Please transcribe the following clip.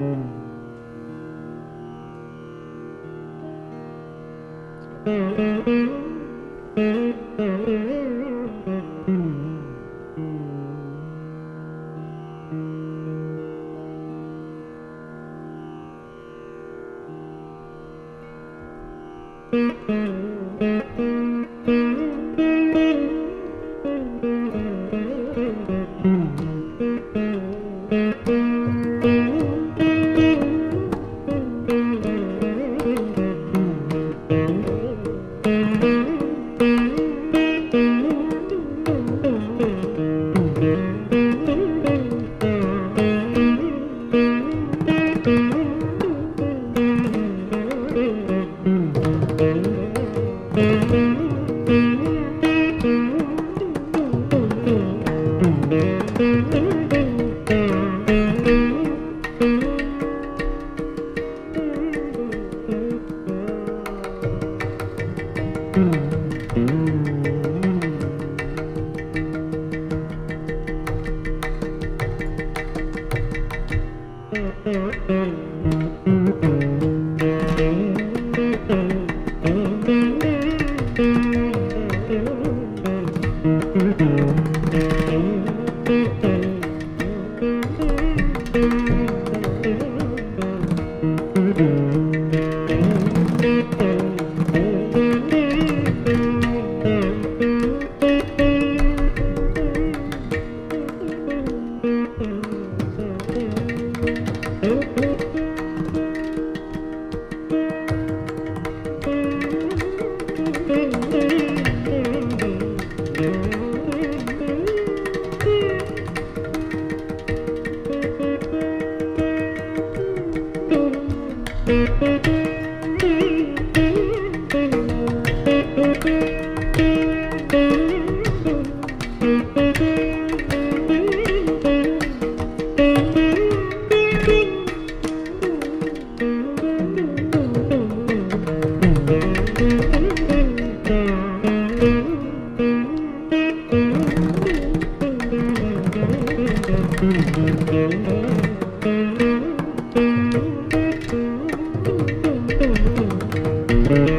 Mm. do. என்று